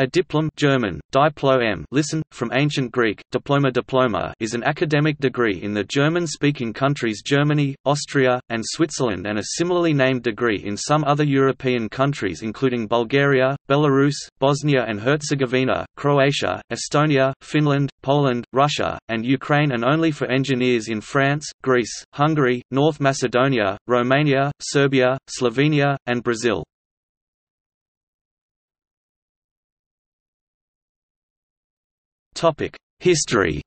A diplom German, Diplo listen, from ancient Greek, diploma diploma is an academic degree in the German-speaking countries Germany, Austria, and Switzerland and a similarly named degree in some other European countries including Bulgaria, Belarus, Bosnia and Herzegovina, Croatia, Estonia, Finland, Poland, Russia, and Ukraine and only for engineers in France, Greece, Hungary, North Macedonia, Romania, Serbia, Slovenia, and Brazil. History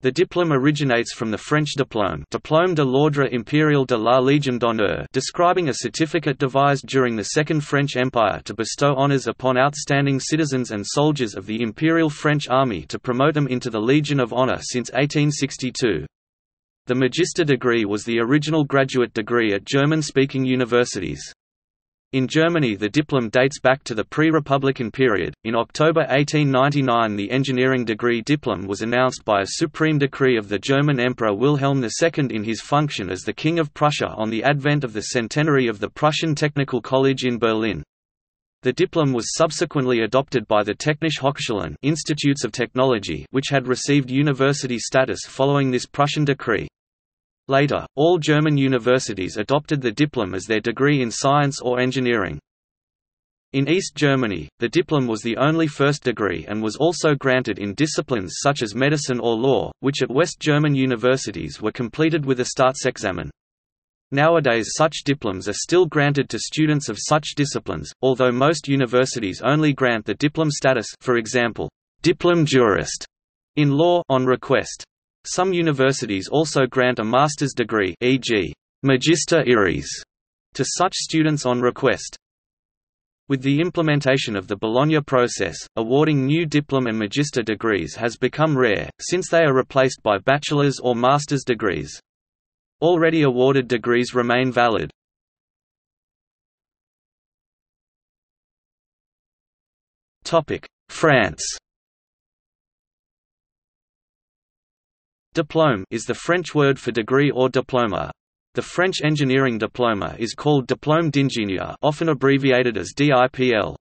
The diplôme originates from the French diplôme Diplôme de l'Ordre impérial de la Légion d'honneur describing a certificate devised during the Second French Empire to bestow honours upon outstanding citizens and soldiers of the Imperial French Army to promote them into the Legion of Honour since 1862. The Magister degree was the original graduate degree at German-speaking universities. In Germany the diplom dates back to the pre-republican period. In October 1899 the engineering degree diplom was announced by a supreme decree of the German Emperor Wilhelm II in his function as the King of Prussia on the advent of the centenary of the Prussian Technical College in Berlin. The diplom was subsequently adopted by the Technische Hochschulen Institutes of Technology which had received university status following this Prussian decree. Later, all German universities adopted the diplom as their degree in science or engineering. In East Germany, the diplom was the only first degree and was also granted in disciplines such as medicine or law, which at West German universities were completed with a Staatsexamen. Nowadays such diploms are still granted to students of such disciplines, although most universities only grant the diplom status for example, diplom jurist in law on request. Some universities also grant a master's degree e.g., Magister Iuris, to such students on request. With the implementation of the Bologna process, awarding new diplom and magister degrees has become rare, since they are replaced by bachelor's or master's degrees. Already awarded degrees remain valid. France Diplôme is the French word for degree or diploma. The French engineering diploma is called diplôme d'ingénieur often abbreviated as DIPL.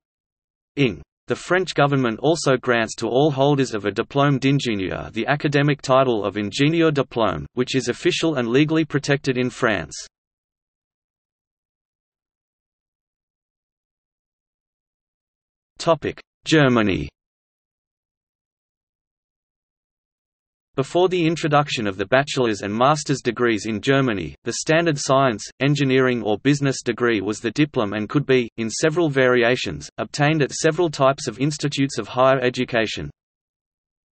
ING. The French government also grants to all holders of a diplôme d'ingénieur the academic title of ingénieur diplôme, which is official and legally protected in France. Germany Before the introduction of the bachelor's and master's degrees in Germany, the standard science, engineering or business degree was the diplom and could be, in several variations, obtained at several types of institutes of higher education.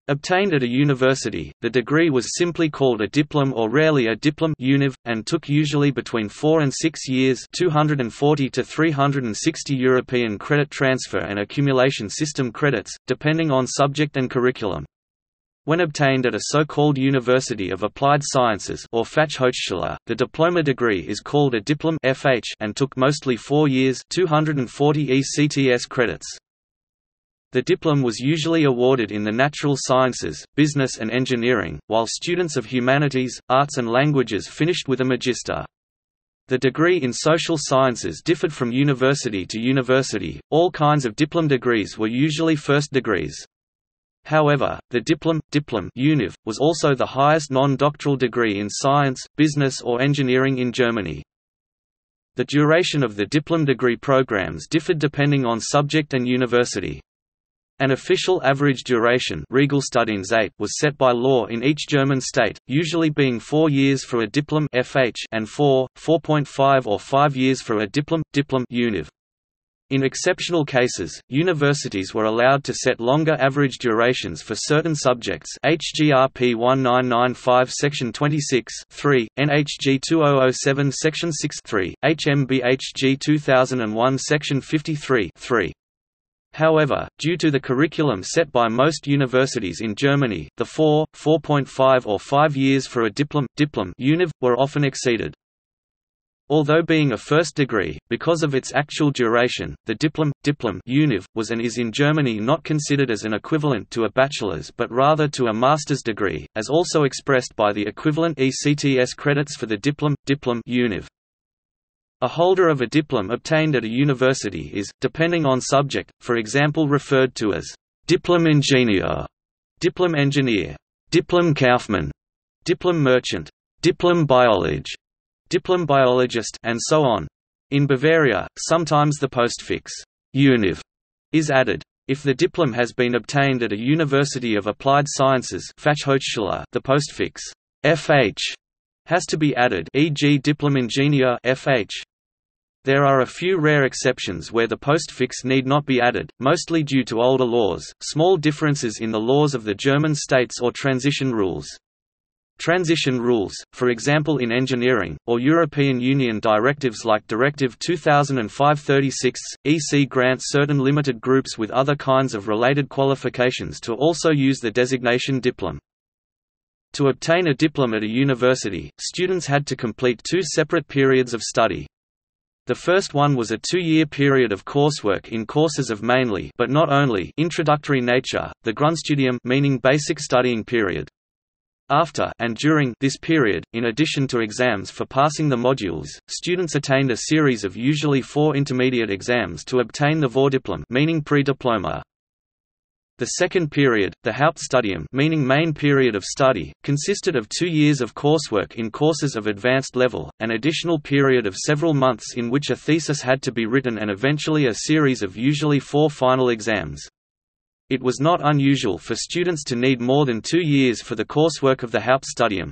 Obtained at a university, the degree was simply called a diplom or rarely a diplom univ, and took usually between 4 and 6 years 240 to 360 European credit transfer and accumulation system credits, depending on subject and curriculum. When obtained at a so-called University of Applied Sciences or Fachhochschule, the diploma degree is called a diplom FH and took mostly 4 years 240 ECTS credits. The diplom was usually awarded in the natural sciences, business and engineering, while students of humanities, arts and languages finished with a magister. The degree in social sciences differed from university to university. All kinds of diplom degrees were usually first degrees. However, the diplom, diplom univ, was also the highest non-doctoral degree in science, business or engineering in Germany. The duration of the diplom degree programs differed depending on subject and university. An official average duration was set by law in each German state, usually being four years for a diplom and four, 4.5 or five years for a diplom, diplom univ. In exceptional cases, universities were allowed to set longer average durations for certain subjects HGRP 1995 Section 26 3, NHG 2007 Section 6 3, HMBHG 2001 Section 53 3. However, due to the curriculum set by most universities in Germany, the 4, 4.5 or 5 years for a diplom, diplom univ, were often exceeded. Although being a first degree, because of its actual duration, the diplom, diplom univ, was and is in Germany not considered as an equivalent to a bachelor's but rather to a master's degree, as also expressed by the equivalent ECTS credits for the diplom, diplom univ. A holder of a diplom obtained at a university is, depending on subject, for example referred to as diplom ingenieur, diplom engineer, diplom Kaufmann, diplom merchant, diplom biologe, diplom biologist and so on. In Bavaria, sometimes the postfix univ is added. If the diplom has been obtained at a University of Applied Sciences Fachhochschule, the postfix FH has to be added e.g. diplom ingenieur FH. There are a few rare exceptions where the postfix need not be added, mostly due to older laws, small differences in the laws of the German states or transition rules. Transition rules, for example in engineering, or European Union directives like Directive 2005-36, EC grants certain limited groups with other kinds of related qualifications to also use the designation diplom. To obtain a diplom at a university, students had to complete two separate periods of study. The first one was a two-year period of coursework in courses of mainly but not only introductory nature, the Grundstudium meaning basic studying period. After and during this period, in addition to exams for passing the modules, students attained a series of usually four intermediate exams to obtain the Vordiplom meaning pre-diploma. The second period, the Hauptstudium meaning main period of study, consisted of two years of coursework in courses of advanced level, an additional period of several months in which a thesis had to be written and eventually a series of usually four final exams. It was not unusual for students to need more than two years for the coursework of the Hauptstudium.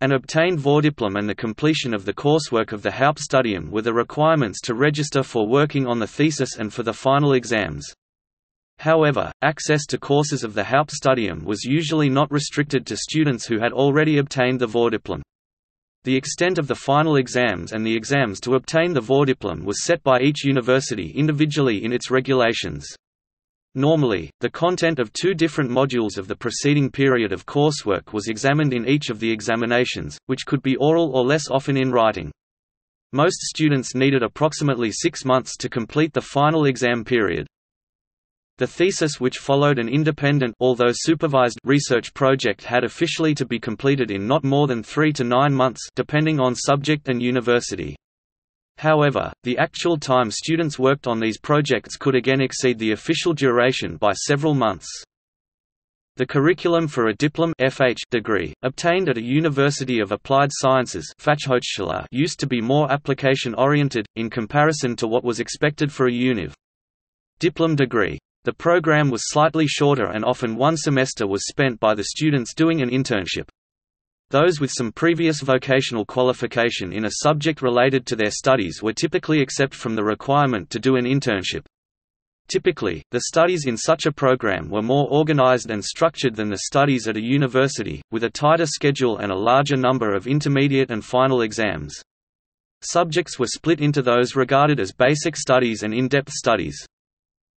An obtained Vordiplom and the completion of the coursework of the Hauptstudium were the requirements to register for working on the thesis and for the final exams. However, access to courses of the Hauptstudium was usually not restricted to students who had already obtained the Vordiplom. The extent of the final exams and the exams to obtain the Vordiplom was set by each university individually in its regulations. Normally, the content of two different modules of the preceding period of coursework was examined in each of the examinations, which could be oral or less often in writing. Most students needed approximately six months to complete the final exam period. The thesis which followed an independent although supervised research project had officially to be completed in not more than three to nine months depending on subject and university. However, the actual time students worked on these projects could again exceed the official duration by several months. The curriculum for a diplom FH degree, obtained at a University of Applied Sciences used to be more application-oriented, in comparison to what was expected for a univ. Diplom degree. The program was slightly shorter and often one semester was spent by the students doing an internship. Those with some previous vocational qualification in a subject related to their studies were typically exempt from the requirement to do an internship. Typically, the studies in such a program were more organized and structured than the studies at a university, with a tighter schedule and a larger number of intermediate and final exams. Subjects were split into those regarded as basic studies and in-depth studies.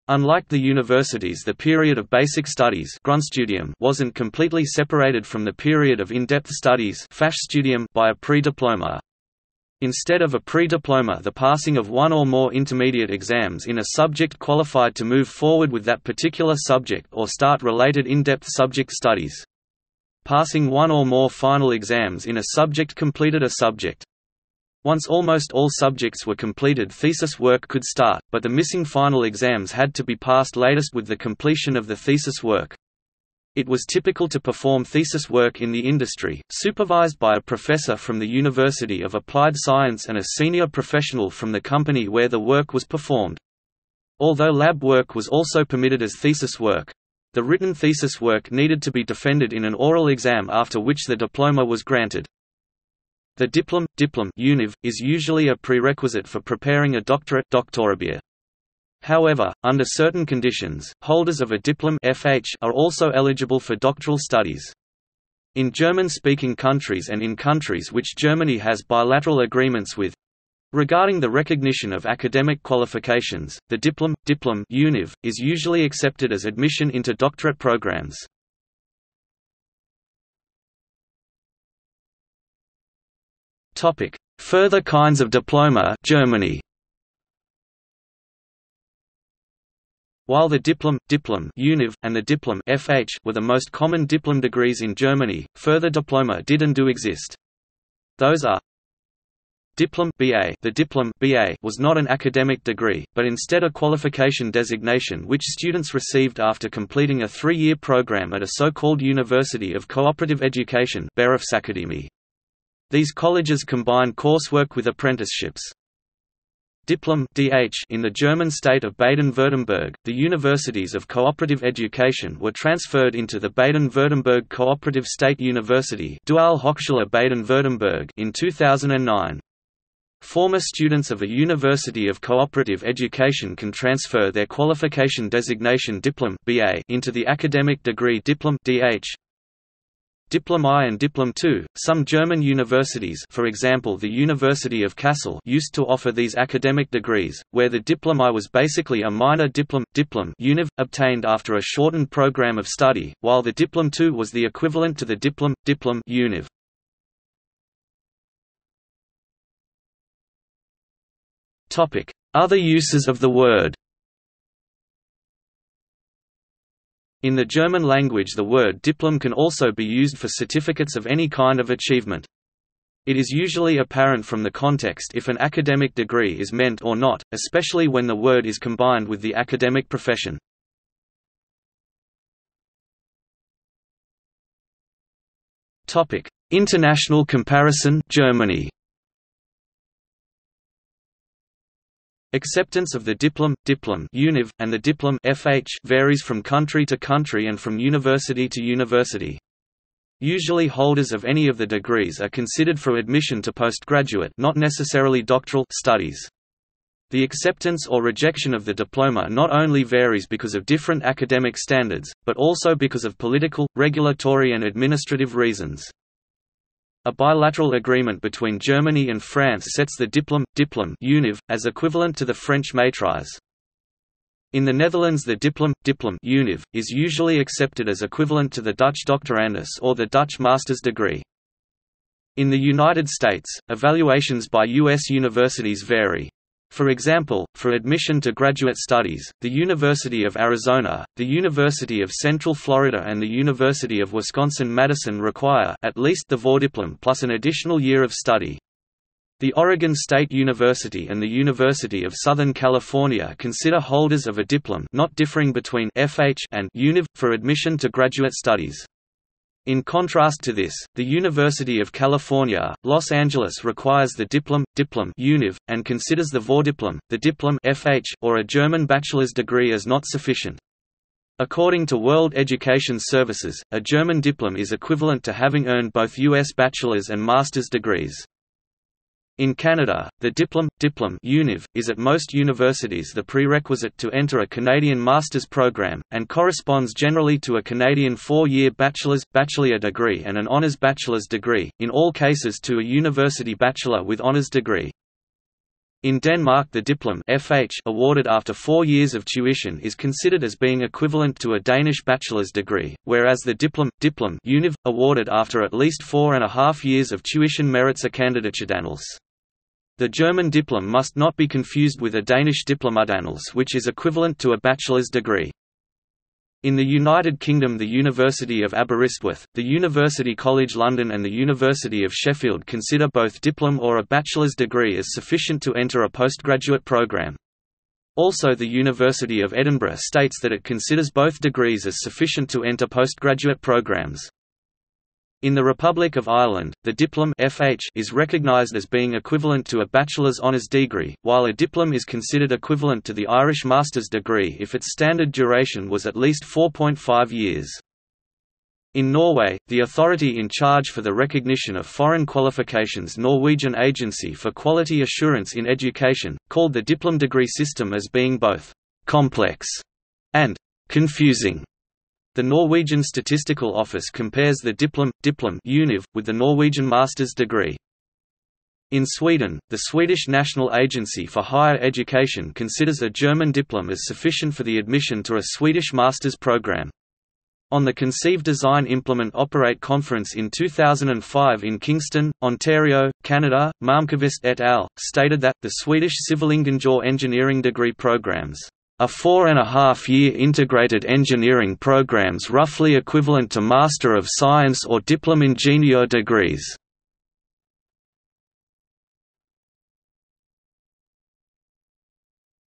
Unlike the universities the period of basic studies Grundstudium wasn't completely separated from the period of in-depth studies Fachstudium by a pre-diploma. Instead of a pre-diploma the passing of one or more intermediate exams in a subject qualified to move forward with that particular subject or start related in-depth subject studies. Passing one or more final exams in a subject completed a subject. Once almost all subjects were completed thesis work could start, but the missing final exams had to be passed latest with the completion of the thesis work. It was typical to perform thesis work in the industry, supervised by a professor from the University of Applied Science and a senior professional from the company where the work was performed. Although lab work was also permitted as thesis work, the written thesis work needed to be defended in an oral exam after which the diploma was granted. The diplom, diplom univ, is usually a prerequisite for preparing a doctorate Doktorarbeit. However, under certain conditions, holders of a diplom FH are also eligible for doctoral studies. In German-speaking countries and in countries which Germany has bilateral agreements with, Regarding the recognition of academic qualifications, the diplom, diplom univ, is usually accepted as admission into doctorate programs. Topic: Further kinds of diploma Germany. While the diplom, diplom univ, and the diplom FH were the most common diplom degrees in Germany, further diploma did and do exist. Those are Diplom BA The Diplom BA was not an academic degree, but instead a qualification designation which students received after completing a three-year program at a so-called University of Cooperative Education These colleges combine coursework with apprenticeships. Diplom DH in the German state of Baden-Württemberg, the universities of cooperative education were transferred into the Baden-Württemberg Cooperative State University Baden-Württemberg in 2009. Former students of a University of Cooperative Education can transfer their qualification designation Diplom BA into the academic degree Diplom DH. Diplom I and Diplom II. Some German universities, for example the University of Kassel, used to offer these academic degrees, where the Diplom I was basically a minor diplom diplom univ obtained after a shortened program of study, while the Diplom II was the equivalent to the diplom diplom univ. Other uses of the word. In the German language the word diplom can also be used for certificates of any kind of achievement. It is usually apparent from the context if an academic degree is meant or not, especially when the word is combined with the academic profession. International comparison Germany Acceptance of the diplom, diplom univ, and the diplom FH varies from country to country and from university to university. Usually holders of any of the degrees are considered for admission to postgraduate not necessarily doctoral studies. The acceptance or rejection of the diploma not only varies because of different academic standards, but also because of political, regulatory and administrative reasons. A bilateral agreement between Germany and France sets the diplom, univ, as equivalent to the French maîtrise. In the Netherlands the diplom univ, is usually accepted as equivalent to the Dutch doctorandus or the Dutch master's degree. In the United States, evaluations by U.S. universities vary. For example, for admission to graduate studies, the University of Arizona, the University of Central Florida and the University of Wisconsin-Madison require at least the Vordiplom plus an additional year of study. The Oregon State University and the University of Southern California consider holders of a diplom not differing between FH and UNIV for admission to graduate studies. In contrast to this, the University of California, Los Angeles requires the diplom, diplom univ, and considers the Vordiplom, the diplom FH, or a German bachelor's degree as not sufficient. According to World Education Services, a German diplom is equivalent to having earned both U.S. bachelor's and master's degrees. In Canada, the diplom, diplom univ, is at most universities the prerequisite to enter a Canadian master's program, and corresponds generally to a Canadian four-year bachelor's, bachelor degree and an honours bachelor's degree, in all cases to a university bachelor with honours degree. In Denmark the diplom FH awarded after four years of tuition is considered as being equivalent to a Danish bachelor's degree, whereas the diplom, diplom univ, awarded after at least four and a half years of tuition merits a kandidatuddannelse. The German diplom must not be confused with a Danish diplomuddannelse which is equivalent to a bachelor's degree. In the United Kingdom the University of Aberystwyth, the University College London and the University of Sheffield consider both diplom or a bachelor's degree as sufficient to enter a postgraduate program. Also the University of Edinburgh states that it considers both degrees as sufficient to enter postgraduate programs. In the Republic of Ireland, the diplom FH is recognised as being equivalent to a bachelor's honours degree, while a diplom is considered equivalent to the Irish master's degree if its standard duration was at least 4.5 years. In Norway, the authority in charge for the recognition of foreign qualifications Norwegian Agency for Quality Assurance in Education, called the diplom degree system as being both «complex» and «confusing». The Norwegian Statistical Office compares the diplom, diplom univ, with the Norwegian master's degree. In Sweden, the Swedish National Agency for Higher Education considers a German diplom as sufficient for the admission to a Swedish master's program. On the Conceive Design Implement Operate conference in 2005 in Kingston, Ontario, Canada, Malmqvist et al. stated that, the Swedish Civilingenjör engineering degree programs a four-and-a-half-year integrated engineering programs roughly equivalent to Master of Science or Diplom Ingenieur degrees.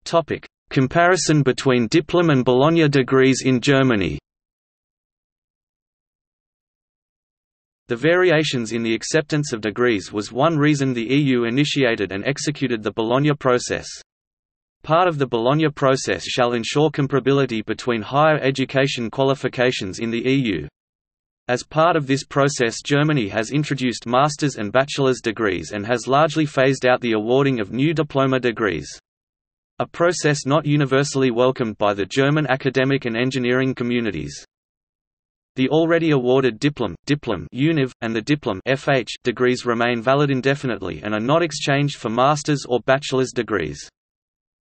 Topic: Comparison between Diplom and Bologna degrees in Germany. The variations in the acceptance of degrees was one reason the EU initiated and executed the Bologna process. Part of the Bologna process shall ensure comparability between higher education qualifications in the EU. As part of this process Germany has introduced master's and bachelor's degrees and has largely phased out the awarding of new diploma degrees. A process not universally welcomed by the German academic and engineering communities. The already awarded diplom, diplom univ, and the diplom FH degrees remain valid indefinitely and are not exchanged for master's or bachelor's degrees.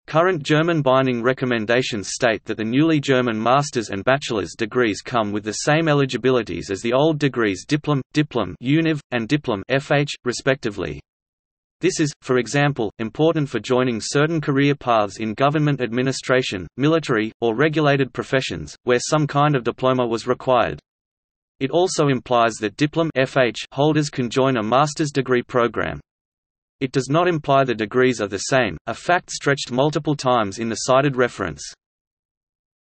Current German binding recommendations state that the newly German master's and bachelor's degrees come with the same eligibilities as the old degrees diplom, diplom univ, and diplom FH, respectively. This is, for example, important for joining certain career paths in government administration, military, or regulated professions, where some kind of diploma was required. It also implies that diplom FH holders can join a master's degree program. It does not imply the degrees are the same, a fact stretched multiple times in the cited reference.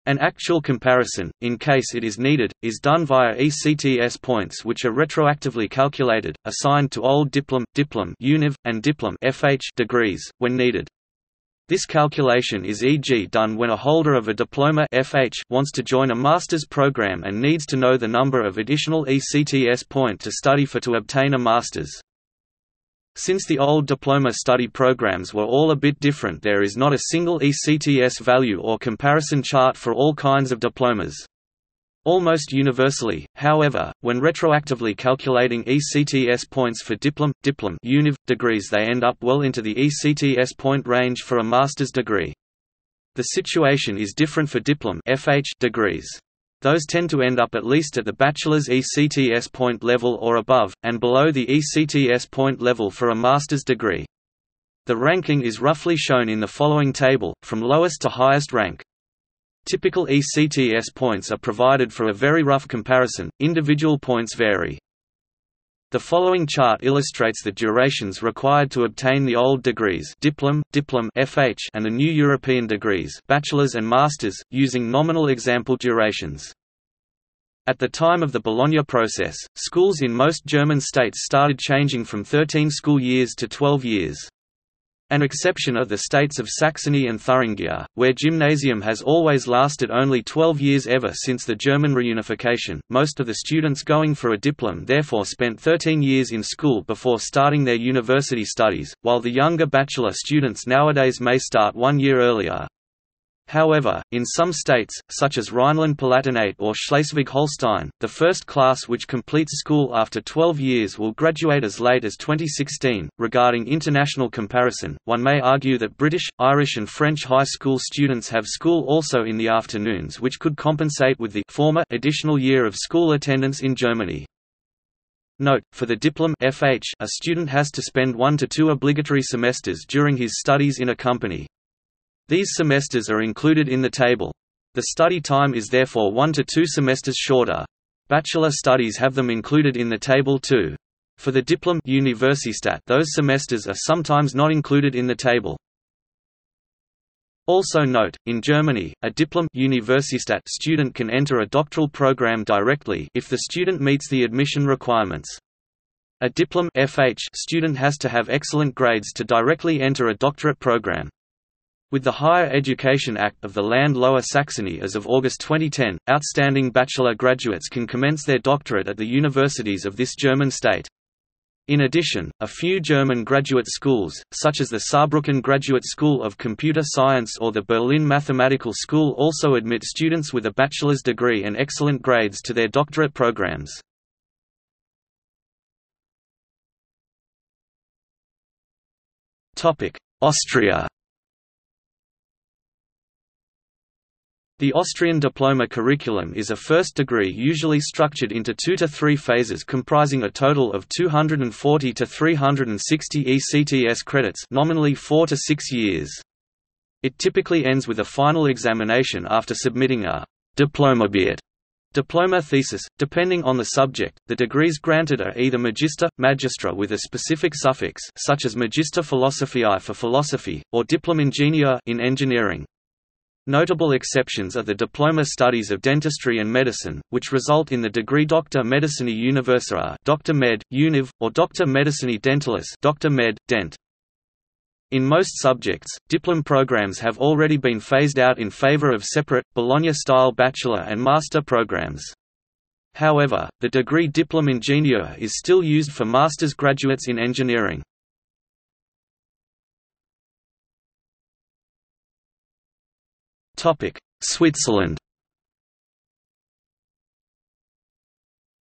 An actual comparison, in case it is needed, is done via ECTS points which are retroactively calculated, assigned to old diplom, diplom univ, and diplom FH degrees, when needed. This calculation is e.g. done when a holder of a diploma FH wants to join a master's program and needs to know the number of additional ECTS point to study for to obtain a master's. Since the old diploma study programs were all a bit different there is not a single ECTS value or comparison chart for all kinds of diplomas. Almost universally, however, when retroactively calculating ECTS points for diplom, diplom univ, degrees they end up well into the ECTS point range for a master's degree. The situation is different for diplom FH degrees. Those tend to end up at least at the bachelor's ECTS point level or above, and below the ECTS point level for a master's degree. The ranking is roughly shown in the following table, from lowest to highest rank. Typical ECTS points are provided for a very rough comparison, individual points vary. The following chart illustrates the durations required to obtain the old degrees diplom, diplom FH and the new European degrees bachelor's and master's, using nominal example durations. At the time of the Bologna process, schools in most German states started changing from 13 school years to 12 years. An exception are the states of Saxony and Thuringia, where gymnasium has always lasted only 12 years ever since the German reunification. Most of the students going for a diploma therefore spent 13 years in school before starting their university studies, while the younger bachelor students nowadays may start one year earlier. However, in some states, such as Rhineland-Palatinate or Schleswig-Holstein, the first class which completes school after 12 years will graduate as late as 2016. Regarding international comparison, one may argue that British, Irish and French high school students have school also in the afternoons which could compensate with the former additional year of school attendance in Germany. Note, for the diplom FH, a student has to spend one to two obligatory semesters during his studies in a company. These semesters are included in the table. The study time is therefore one to two semesters shorter. Bachelor studies have them included in the table too. For the Diplom Universitat those semesters are sometimes not included in the table. Also note, in Germany, a Diplom Universitat student can enter a doctoral program directly if the student meets the admission requirements. A Diplom FH student has to have excellent grades to directly enter a doctorate program. With the Higher Education Act of the Land Lower Saxony as of August 2010, outstanding bachelor graduates can commence their doctorate at the universities of this German state. In addition, a few German graduate schools, such as the Saarbrücken Graduate School of Computer Science or the Berlin Mathematical School also admit students with a bachelor's degree and excellent grades to their doctorate programs. Austria The Austrian diploma curriculum is a first degree usually structured into two to three phases comprising a total of 240 to 360 ECTS credits nominally four to six years. It typically ends with a final examination after submitting a Diplomarbeit Diploma thesis – Depending on the subject, the degrees granted are either magister, magistra with a specific suffix such as magister philosophiae for philosophy, or diplom ingenieur in engineering. Notable exceptions are the diploma studies of dentistry and medicine, which result in the degree Doctor Medicinae Universae Doctor Med, Univ, or Doctor Medicinae Dentalis Doctor Med, Dent. In most subjects, diplom programs have already been phased out in favor of separate, Bologna-style bachelor and master programs. However, the degree Diplom Ingenieur is still used for master's graduates in engineering. Switzerland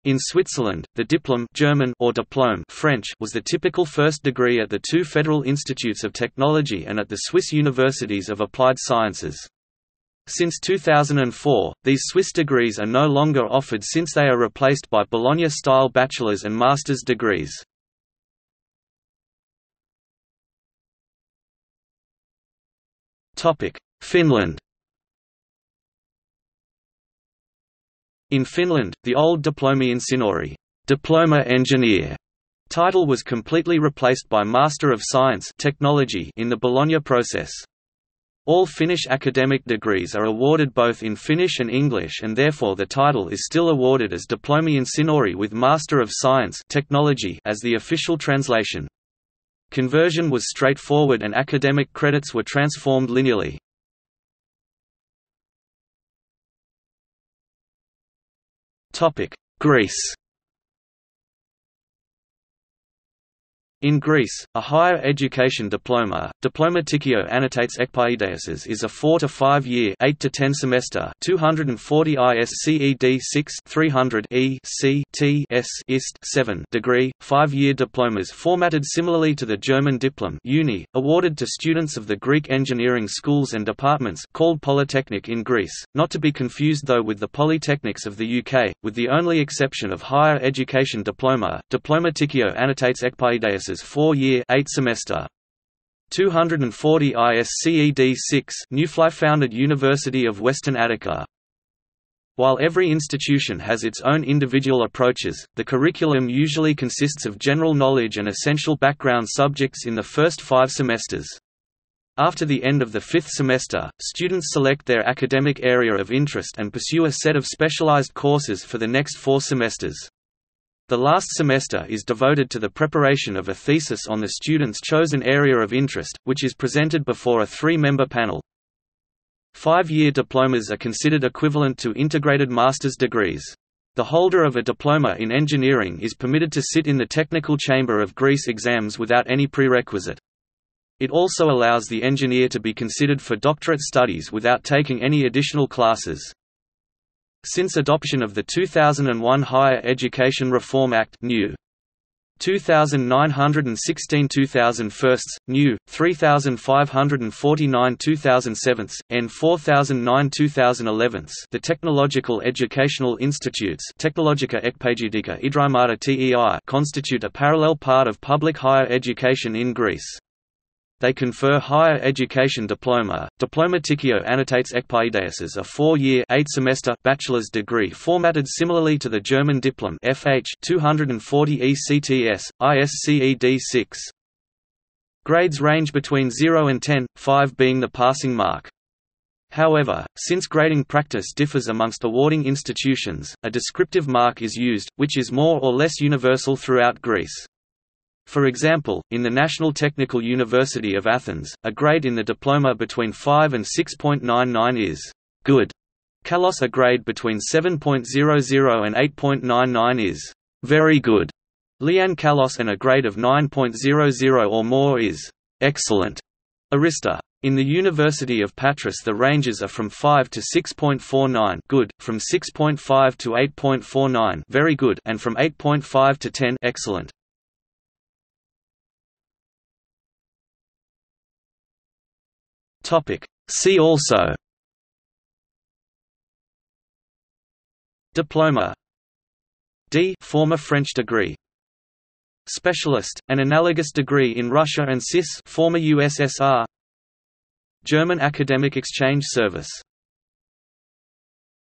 In Switzerland, the diplom German or diplome French was the typical first degree at the two federal institutes of technology and at the Swiss universities of applied sciences. Since 2004, these Swiss degrees are no longer offered since they are replaced by Bologna-style bachelor's and master's degrees. Finland In Finland, the old Diplomi Insinööri diploma engineer title was completely replaced by Master of Science technology in the Bologna process. All Finnish academic degrees are awarded both in Finnish and English and therefore the title is still awarded as Diplomi Insinööri with Master of Science technology as the official translation. Conversion was straightforward and academic credits were transformed linearly. Greece In Greece, a higher education diploma, Diplomatikio Annotates Ekpaideasis is a 4 to 5 year 8 to 10 semester 240 ISCED 6 300 E C T S ISCED 7 degree 5-year diplomas formatted similarly to the German diplom uni awarded to students of the Greek engineering schools and departments called Polytechnic in Greece not to be confused though with the polytechnics of the UK with the only exception of higher education diploma Diplomatikio Annotates Ekpaideasis 4-year 8 semester 240 ISCED 6 Newfly founded University of Western Attica while every institution has its own individual approaches, the curriculum usually consists of general knowledge and essential background subjects in the first five semesters. After the end of the fifth semester, students select their academic area of interest and pursue a set of specialized courses for the next four semesters. The last semester is devoted to the preparation of a thesis on the student's chosen area of interest, which is presented before a three-member panel. Five-year diplomas are considered equivalent to integrated master's degrees. The holder of a diploma in engineering is permitted to sit in the technical chamber of Greece exams without any prerequisite. It also allows the engineer to be considered for doctorate studies without taking any additional classes. Since adoption of the 2001 Higher Education Reform Act new. 2916 2001, new. 3549 2007 and 4009 2011. The Technological Educational Institutes Technologica Idrimata TEI constitute a parallel part of public higher education in Greece they confer higher education diploma. Diplomaticio annotates ekpaideas a four-year eight-semester bachelor's degree formatted similarly to the German diplom FH 240 ECTS, ISCED 6. Grades range between 0 and 10, 5 being the passing mark. However, since grading practice differs amongst awarding institutions, a descriptive mark is used, which is more or less universal throughout Greece. For example, in the National Technical University of Athens, a grade in the diploma between 5 and 6.99 is good. Kalos a grade between 7.00 and 8.99 is very good. Lian Kalos and a grade of 9.00 or more is excellent. Arista. In the University of Patras the ranges are from 5 to 6.49 good, from 6.5 to 8.49 very good and from 8.5 to 10 excellent. Topic. See also. Diploma. D. Former French degree. Specialist, an analogous degree in Russia and CIS former USSR German Academic Exchange Service